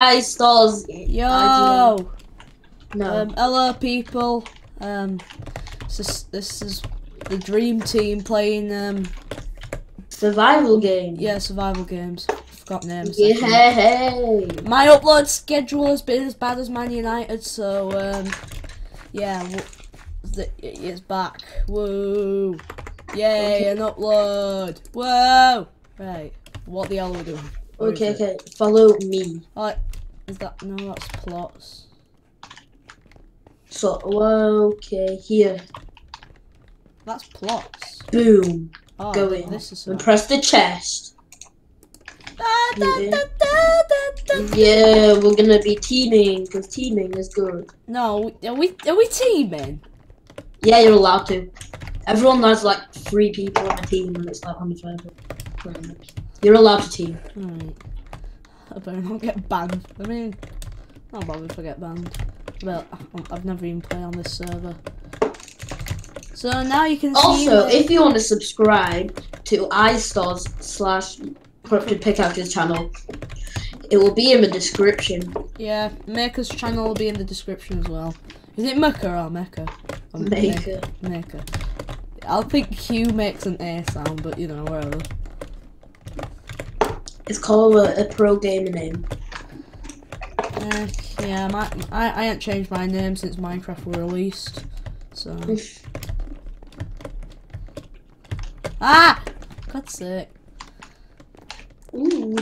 I stars. Yo! No. Um, hello, people. Um, this is, this is the dream team playing, um, Survival game. yeah, survival games. Forgot names. Yeah. Hey. My upload schedule has been as bad as Man United, so, um, yeah, the, it's back. Whoa! Yay, an upload! Whoa! Right, what the hell are we doing? Where Okay, okay. Follow me. Oh, is that, no, that's plots. So, okay, here. That's plots. Boom. Oh, Go in. This is And press the chest. Yeah. we're gonna be teaming because teaming is good. No, are we are we teaming? Yeah, you're allowed to. Everyone has like three people on a team and it's like on the server. Hmm. You're allowed to team. Alright. I better not get banned. I mean, not bothered if I get banned. Well, I've never even played on this server. So now you can see. Also, if you want to subscribe to iStars slash Corrupted Pickaxes channel, it will be in the description. yeah, Maker's channel will be in the description as well. Is it Maker or Maker? Or Maker. Maker. I think Q makes an A sound, but you know, whatever. It's called a, a pro gamer name. Uh, yeah, my, I, I ain't changed my name since Minecraft were released. So. ah! God's sake. Ooh.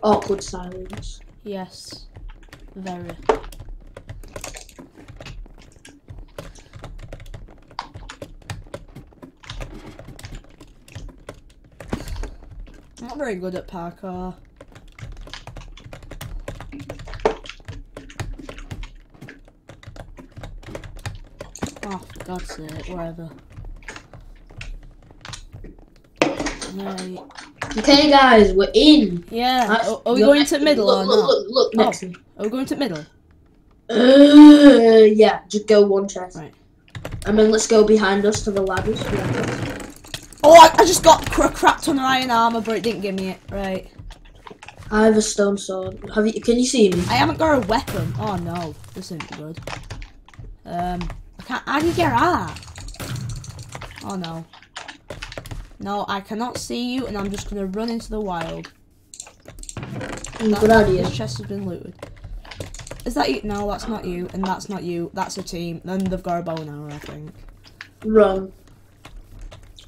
Awkward silence. Yes. Very. Very good at parkour. Oh, for God's sake, whatever. Right. Okay, guys, we're in. Yeah. Are, we going to middle look, or look, not? Look, look, next to me. Are we going to middle? Uh, yeah, just go one chest. Right. And then let's go behind us to the ladders. I, just got cr- crap ton of iron armor, but it didn't give me it. Right. I have a stone sword. Have you? Can you see me? I haven't got a weapon. Oh no, this isn't good. Um, I can't. How do you get out? Oh no. No, I cannot see you, and I'm just gonna run into the wild. Mm, Good idea. This chest has been looted. Is that you? No, that's not you, and that's not you. That's a team. Then they've got a bow and arrow, I think. Run.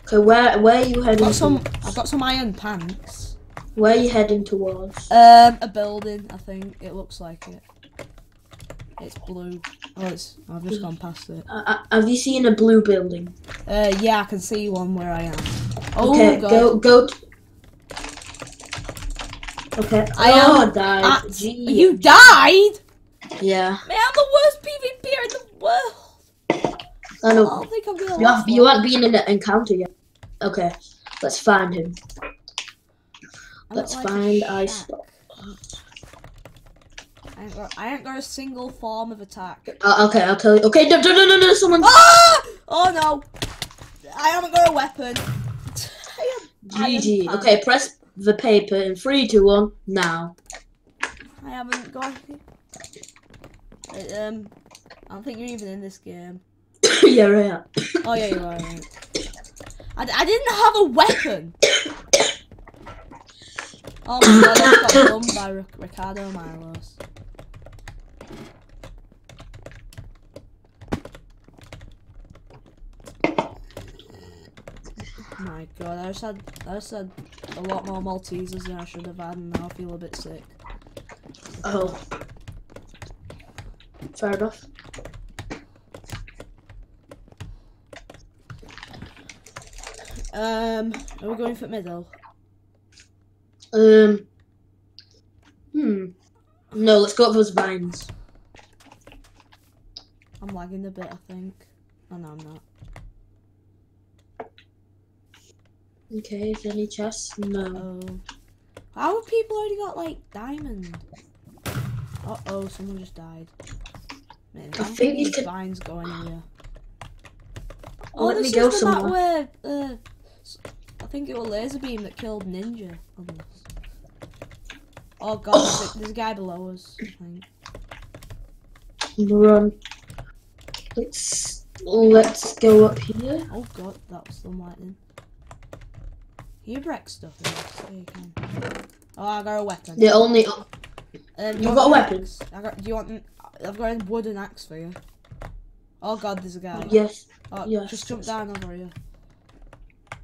Okay, where where are you heading? got some. I've got some iron pants. Where are you heading towards? Um, a building. I think it looks like it. It's blue. Oh, it's. I've just gone past it. Uh, uh, have you seen a blue building? Uh, yeah, I can see one where I am. Oh okay, go go. T- okay. I oh, am died. at- Gee. You died? Yeah. Man, I'm the worst PvPer in the world. I I know. don't think I'm gonna You, have, you haven't been in an encounter yet. Okay, let's find him. Let's like, find ice. I ain't, got, I ain't got a single form of attack. Uh, okay, I'll tell you. Okay, no, no, no, no, no, someone. Ah! Oh no! I haven't got a weapon. GG. Okay, press the paper in three, two, one, now. I haven't got. Um, I don't think you're even in this game. yeah, right. Oh yeah, you are. Right. I, I didn't have a weapon. Oh my god, I got done by Ric- Ricardo Milos. My god, I just had I just had a lot more Maltesers than I should have had, and now I feel a bit sick. Oh. Fair enough. Um, are we going for middle? Um. Hmm. No, let's go up those vines. I'm lagging a bit, I think. Oh no, I'm not. Okay, is there any chests? No. Oh. How have people already got like diamond? Uh oh, someone just died. Man, I, I think these can- vines go anywhere. Oh, let this me go is the map somewhere. where uh, I think it was laser beam that killed Ninja. on this. Oh god, there's, a, there's a guy below us. I think. Run. Let's let's go up here. Oh god, that was some lightning. You break stuff in this. Yeah, you can. Oh, I got a weapon. The only Um, You've got want a weapon? I got. Do you want? I've got a wooden axe for you. Oh god, there's a guy. yes. Oh, yes, just jump down over here.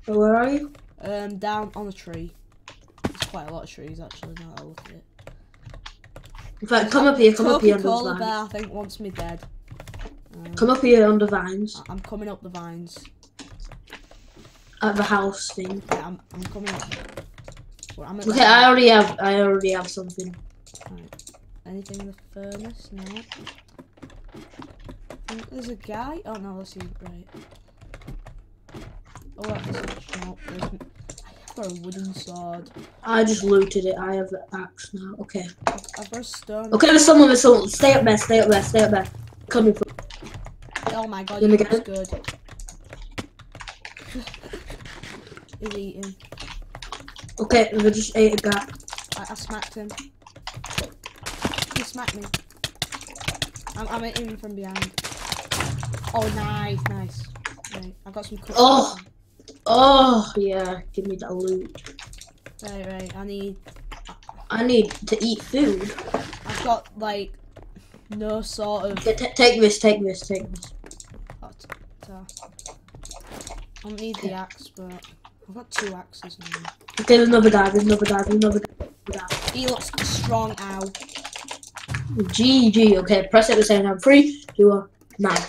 Where are you? Um, down on a tree. There's quite a lot of trees actually. Now that I look at it. In fact, come up here. Come up here Coca-Cola the bear. I think, wants me dead. Um, Come up here under vines I'm coming up the vines. at the house thing. Yeah, I'm, I'm coming up. Well, I'm Okay, I already have. I already have something. Anything in the furnace? No. think there's a guy. Oh no, that's you. Right. Oh, what is it? No, there's. n- I've got a wooden sword. I just looted it. I have the axe now. Okay. I've, got a stone. Okay, there's someone. There's someone. Stay up there. Stay up there. Stay up there. Coming from. Oh my god, You looks good. He's eating. Okay, they just ate a guy. I, I smacked him. He smacked me. I'm, I'm hitting him from behind. Oh, nice, nice. Right, I've got some. Oh. Oh yeah, give me that loot. Right, right. I need. I need to eat food. I've got like no sort of. T- take this. Take this. Take this. I don't need the axe, but I've got two axes now. Okay, there's another guy. There's another guy. There's another guy. He looks strong. Ow. GG. Okay, press it at the same time. Three, two, one, now.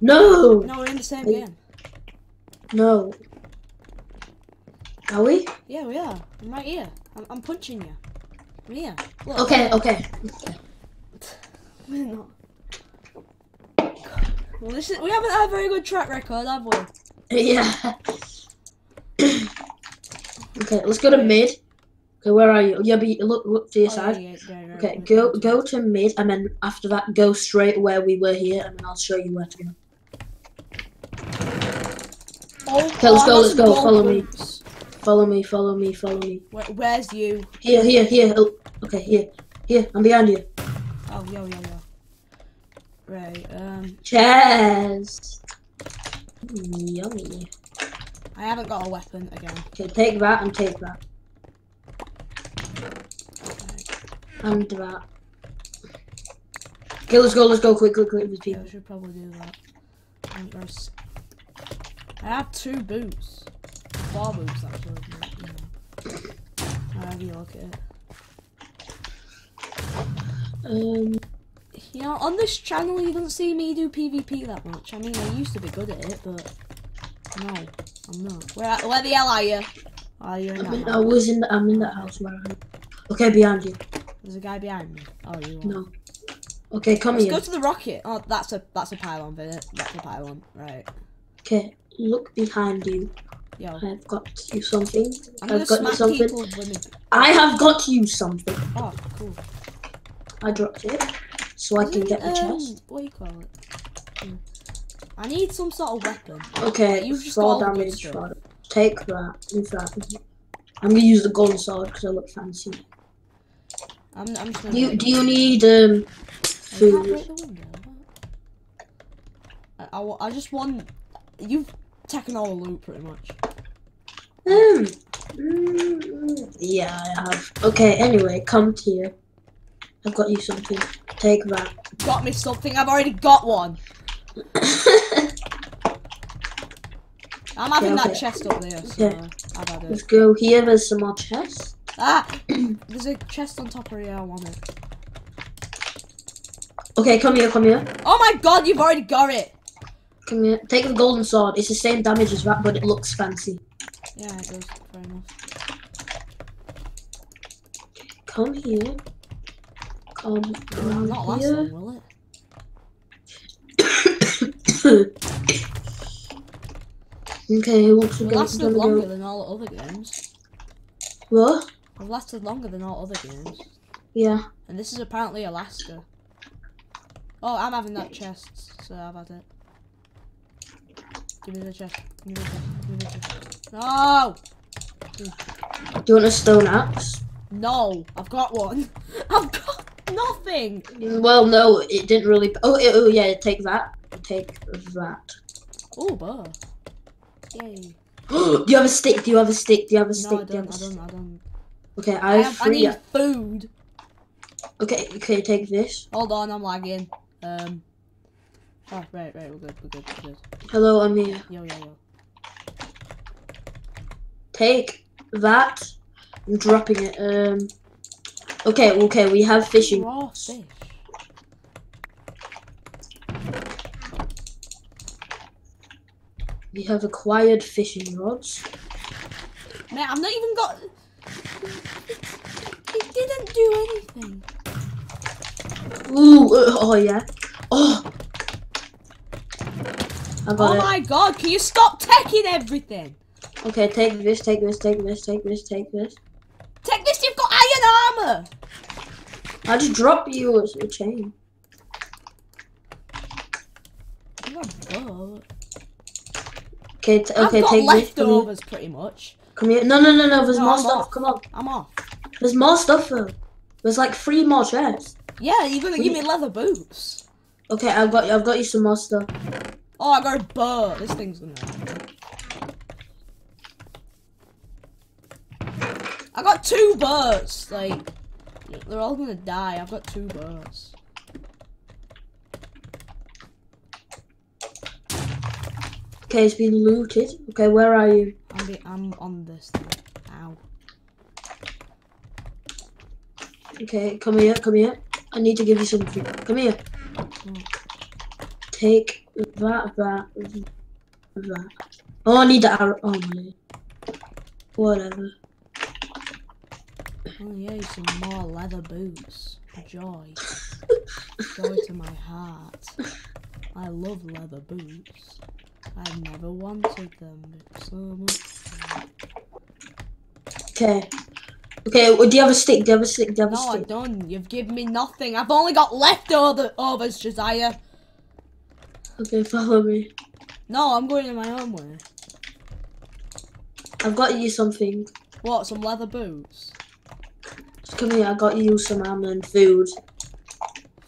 No, No, we're in the same game. No. Are we? Yeah, we are. I'm right here. I'm, I'm punching you. I'm here. Look. Okay, okay. We're not. Well, this is, we haven't had a very good track record, have we? Yeah. okay, let's go to mid. Okay, where are you? Yeah, be look look to your Oh, side. yeah, yeah, yeah, right, Okay, right, go right. go to mid, and then after that, go straight where we were here, and then I'll show you where to go. Oh, Okay, let's go, let's go, follow me. Follow me, follow me, follow me. Where, where's you? Here, here, here. Oh, okay, here, here. I'm behind you. Oh, yo, yo, yo. Right, um, Cheers. Yummy. I haven't got a weapon again. Okay, take that and take that Right. and that. Okay, let's go. Let's go quick, quick, quick. With Yeah, people. I should probably do that. I'm I have two boots. Four boots, actually. You. However you look at it. Um. You know, on this channel, you don't see me do PvP that much. I mean, I used to be good at it, but no, I'm not. Where, where the hell are you? Oh, you're in I'm that in, I was in. The, I'm in that house. Where? Are you? Okay, behind you. There's a guy behind me. Oh, you are. No. Okay, come Let's here. go to the rocket. Oh, that's a that's a pylon, isn't it? That's a pylon, right? Okay, look behind you. Yo, I've got you something. I'm I've got you something. people with me. I have got you something. Oh, cool. I dropped it so I can get the Um, chest. What do you call it? Hmm. I need some sort of weapon. Okay, you've just got all the good damage. Take that. In fact, I'm gonna use the golden sword because I look fancy. I'm, I'm just Do you do you need um I food? I, I, I just want. You've taken all the loot pretty much. Um. mm, yeah, I have. Okay. Anyway, come here. I've got you something. Take that. Got me something. I've already got one. I'm having Okay, that okay. chest up there, so Okay. I've had Let's go here. There's some more chests. Ah, there's a chest on top of here. I want it. Okay, come here. Come here. Oh my god, you've already got it. Come here. Take the golden sword. It's the same damage as that, but it looks fancy. Yeah, it does. Fair enough. Come here. Come Well, not last here. long, will it? okay, who wants to It go? lasted longer go? than all other games. What? It lasted longer than all other games. Yeah. And this is apparently Alaska. Oh, I'm having that chest, so I've had it. Give me the chest. Give me the chest. Give me the chest. No! Do you want a stone axe? No, I've got one. I've got nothing. Well, no, it didn't really. Oh, it- oh yeah, take that. Take that. Oh, bow. Yay. Do you have a stick? Do you have a stick? Do you have a No, stick? I Do you have don't, a I stick? don't, I don't. Okay, I, I have have, I need food. Okay, okay, take this. Hold on, I'm lagging. Um. Oh, right, right, we're good, we're good, we're good. Hello, I'm here. Yo, yo, yo. Take that. I'm dropping it. Um. Okay, okay, we have fishing. Raw fish. We have acquired fishing rods. Man, I've not even got. It didn't do anything. Ooh, uh, oh yeah. Oh. Oh it. my god, can you stop taking everything? Okay, take this, take this, take this, take this, take this. Take this, you've got iron armor! I just dropped you a, a chain. I've got a boat. Okay, t- I've okay, got take this. Leftovers pretty much. Come here. No, no, no, no. There's No, more I'm stuff. off. Come on. I'm off. There's more stuff though. There's like three more chests. Yeah, you're gonna We- give me leather boots. Okay, I've got you. I've got you some more stuff. Oh, I got a. This thing's gonna. I got two birds. Like, they're all gonna die. I've got two birds. Okay, it's been looted. Okay, where are you? I'm, be- I'm on this thing. Ow. Okay, come here, come here. I need to give you something. Come here. Hmm. Take that, that, that. Oh, I need the arrow. Oh my. Whatever. Oh yay, some more leather boots. Joy. Joy to my heart. I love leather boots. I've never wanted them so much. Okay. Okay, well, do you have a stick? Do you have a stick? Do you have a No, I stick? don't. You've given me nothing. I've only got leftover overs, Josiah. Okay, follow me. No, I'm going in my own way. I've got you something. What? Some leather boots? Just come here, I got you some armor and food.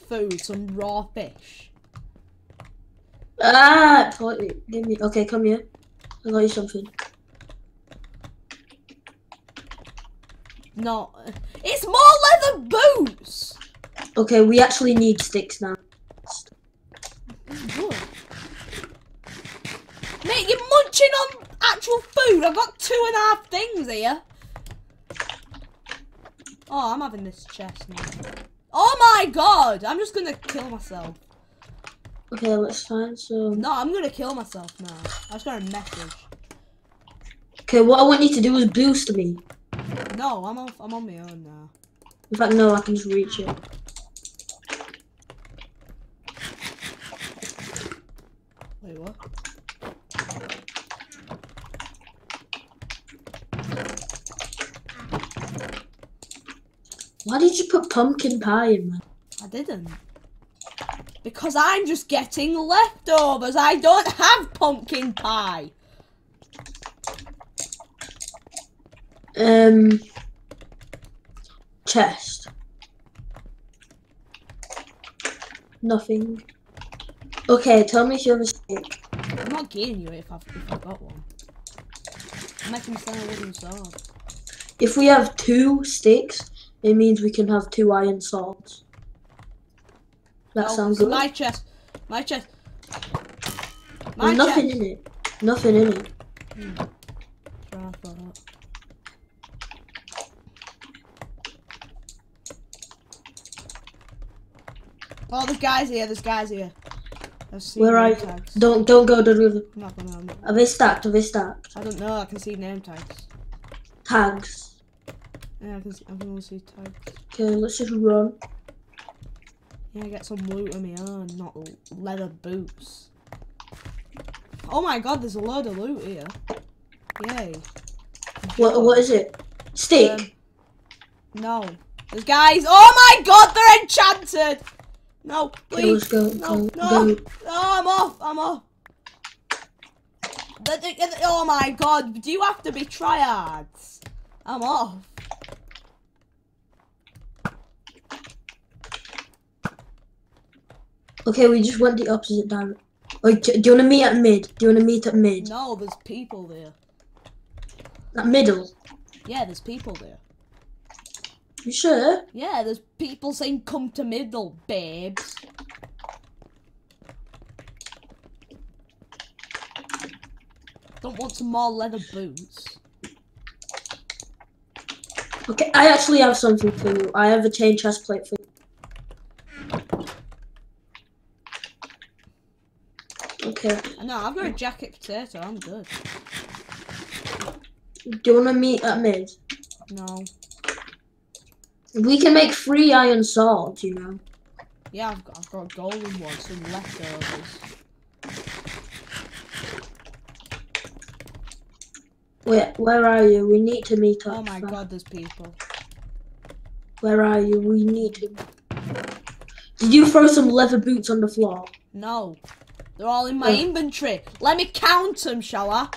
Food? Some raw fish? Ah! Give me. Okay, come here. I got you something. No. It's more leather boots. Okay, we actually need sticks now. Good. Mate, you're munching on actual food. I've got two and a half things here. Oh, I'm having this chest now. Oh my god! I'm just gonna kill myself. Okay, let's find some. No, I'm gonna kill myself now. I just got a message. Okay, what I want you to do is boost me. No, I'm off. I'm on my own now. In fact, no, I can just reach it. Wait, what? Why did you put pumpkin pie in, man? I didn't. Because I'm just getting leftovers. I don't have pumpkin pie. Um. Chest. Nothing. Okay, tell me if you have a stick. I'm not getting you if I've, if I've got one. I'm making a wooden sword. If we have two sticks, it means we can have two iron swords. That No, sounds good. My chest. My chest. My There's nothing in it. Nothing in it. I. Oh, there's guys here. There's guys here. Where are you? tags. Don't don't go to the river. I'm not gonna. I'm not- Are they stacked? Are they stacked? I don't know. I can see name tags. Tags. Yeah, I can. See, I can only see tags. Okay, let's just run. Yeah, I get some loot of my own, not leather boots. Oh my god, there's a load of loot here. Yay. What what is it? Stick. Um, no. There's guys. Oh my god, they're enchanted! No, please. go. No, go, no. go. No, I'm off. I'm off. Oh my god, do you have to be triads? I'm off. Okay, we just went the opposite direction. Like, do you want to meet at mid? Do you want to meet at mid? No, there's people there. At middle? Yeah, there's people there. You sure? Yeah, there's people saying come to middle, babes. Don't want some more leather boots. Okay, I actually have something for you. I have a chain chest plate for you. Okay, No, I've got a jacket potato, I'm good. do you want to meet at mid? No. We can make three iron swords, you know. Yeah, I've got, I've got a golden one, some leftovers. Wait, where are you? We need to meet up. Oh my god, there's people. Where are you? We need to. Did you throw some leather boots on the floor? No. They're all in my inventory. Let me count them, shall I?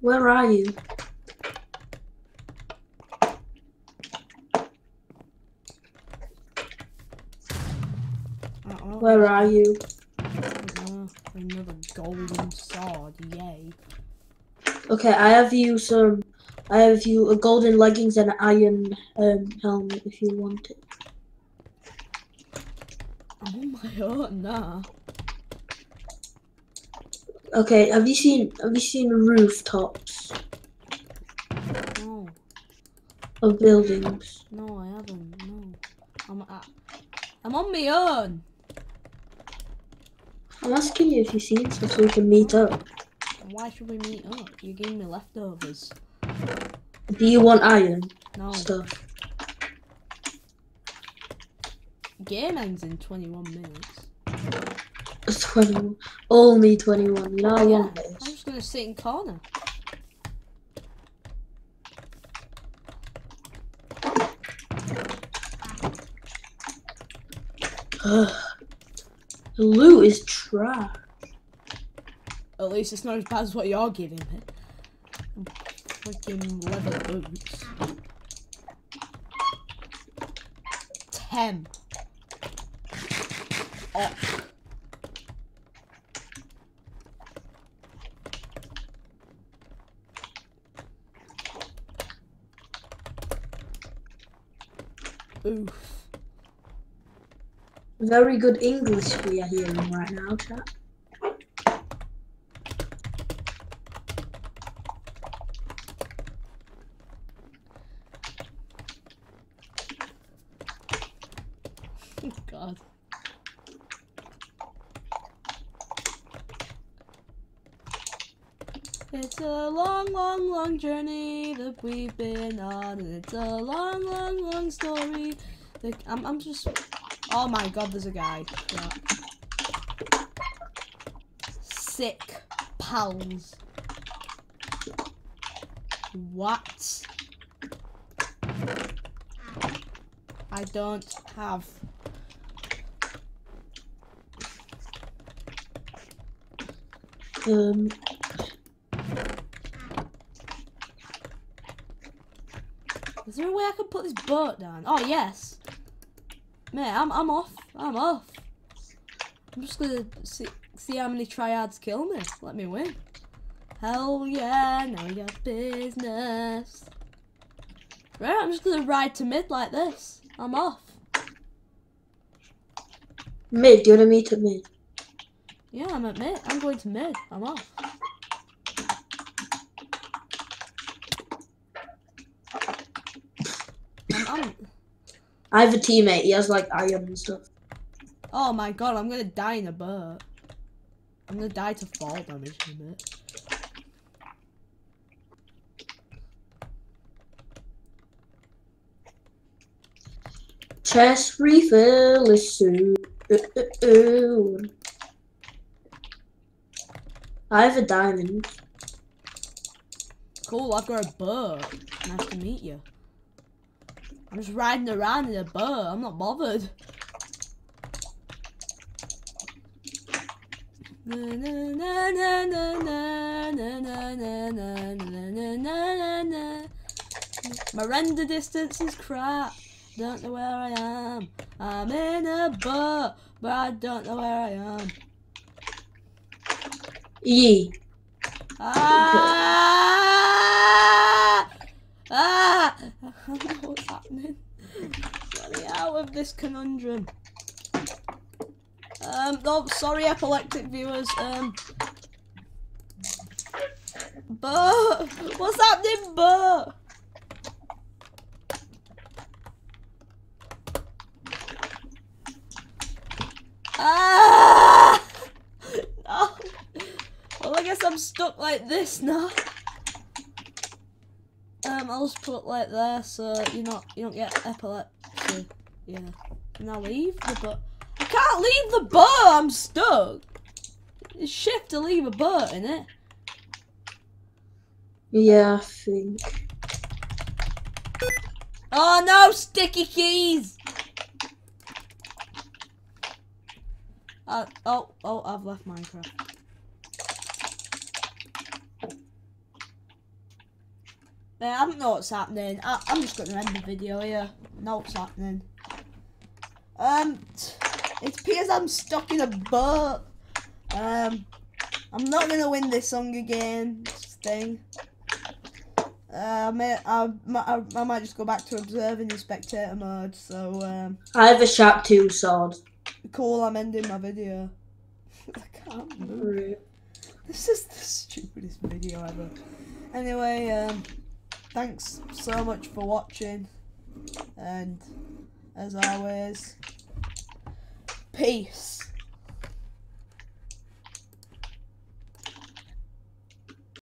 Where are you? Where are you? Another golden sword, yay. Okay, I have you some. I have you a golden leggings and an iron um, helmet if you want it. I'm my own now. Okay, have you seen have you seen rooftops No, of buildings? no, I haven't. No, I'm at, I'm on my own. I'm asking you if you've seen stuff so we can meet up. Why should we meet up? You gave me leftovers. Do you want iron No, stuff? game ends in 21 minutes. Twenty-one. Only twenty-one. You know I oh, Yeah, I'm just gonna sit in corner. Ugh. The loot is trash. At least it's not as bad as what you're giving me. Freaking leather boots. Ten. Oof. Very good English we are hearing right now, chat. God. It's a long, long, long journey that we've been on, and it's a long, long, long story. That I'm, I'm just. Oh my God! There's a guy. Crap. Sick pals. What? I don't have. Um, Is there a way I can put this boat down? Oh yes. Mate, I'm I'm off. I'm off. I'm just gonna see see how many triads kill me. Let me win. Hell yeah, now we got business. Right, I'm just gonna ride to mid like this. I'm off. mid. Do you want to meet at mid? Yeah, I'm at mid. I'm going to mid. I'm off. I'm, I'm, have a teammate. He has like iron and stuff. oh my god, I'm gonna die in a boat. I'm gonna die to fall damage in a bit. Chest refill is soon. I have a diamond. cool, I've got a boat. Nice to meet you. I'm just riding around in a boat. I'm not bothered. My render distance is crap. Don't know where I am. I'm in a boat, but I don't know where I am. Yee. Ah! Of this conundrum. Um, no, sorry, epileptic viewers. Um, but what's happening, but? Ah! No. Well, I guess I'm stuck like this now. Um, I'll just put it like there so you not you don't get epilepsy. Yeah. Can I leave the boat? I can't leave the boat. I'm stuck. It's shift to leave a boat, in it? Yeah, I think. Oh no, sticky keys. Uh, oh, oh, I've left Minecraft. Yeah, I don't know what's happening. I, I'm just going to end the video here. Know what's happening. Um, it appears I'm stuck in a boat. Um, I'm not going to win this song again. Thing. Uh, I, may, I, I, I might just go back to observing in spectator mode. So, um, I have a sharp two sword. cool, I'm ending my video. I can't move. This is the stupidest video ever. Anyway, um, thanks so much for watching. And as always, peace.